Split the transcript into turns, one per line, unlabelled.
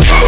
Fuck